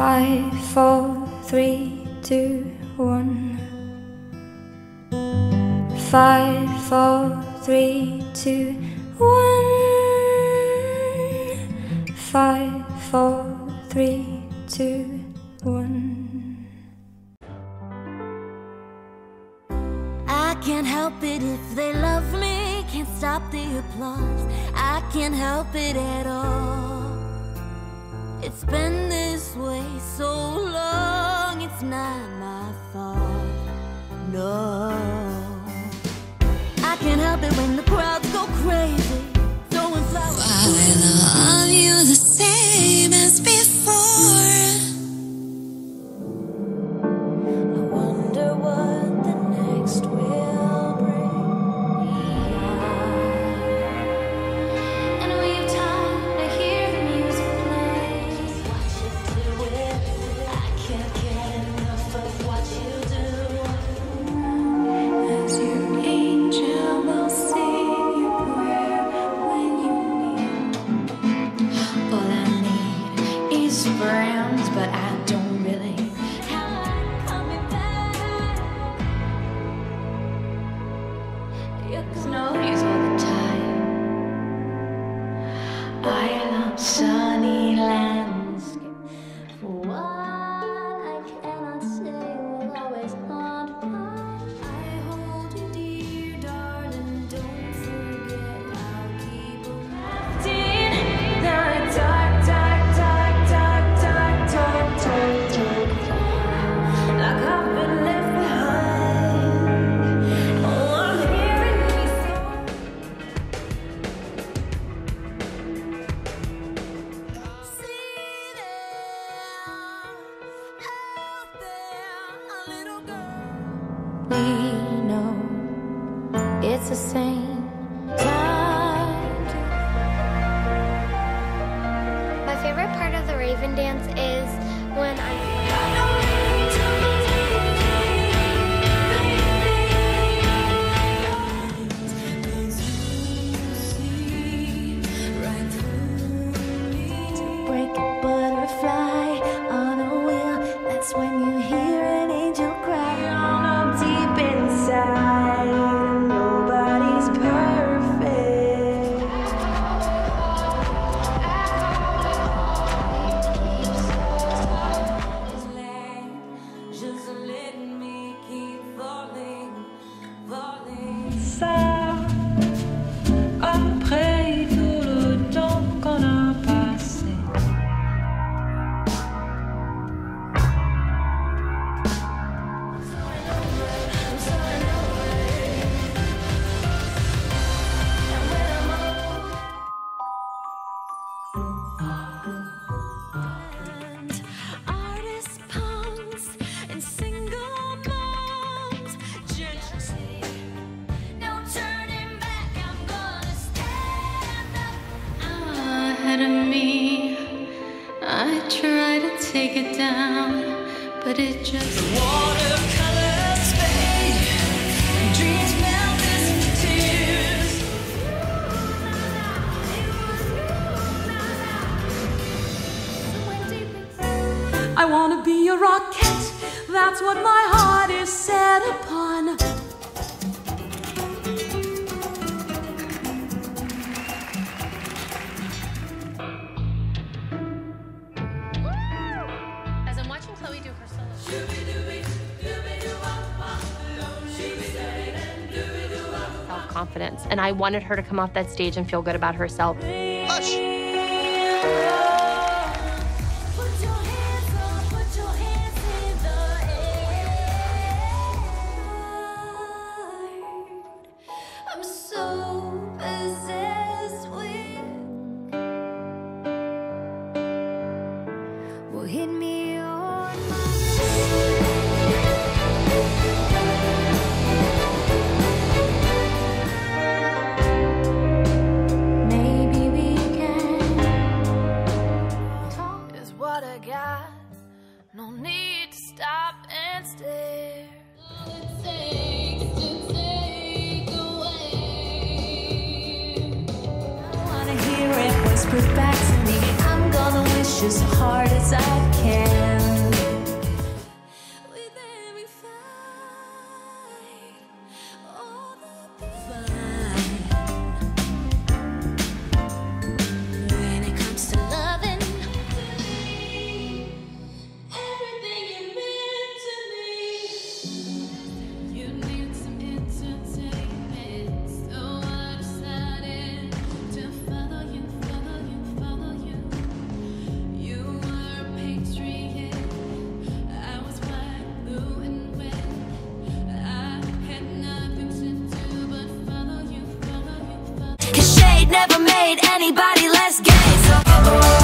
Five, four, three, two, one. Five, four, three, two, one. Five, four, three, two, one. I can't help it if they love me. Can't stop the applause. I can't help it at all. It's been this way so long. It's not my fault. No. I can't help it when the crowds go crazy. Throwing flowers. I love you the same it's the same time. My favorite part of the Raven dance is when I'm. Try to take it down, but it just Watercolors fade, dreams melt into tears. I wanna be a rocket, that's what my heart is set upon. Confidence, and I wanted her to come off that stage and feel good about herself. Put your hands wanna hear it never made anybody less gay. So.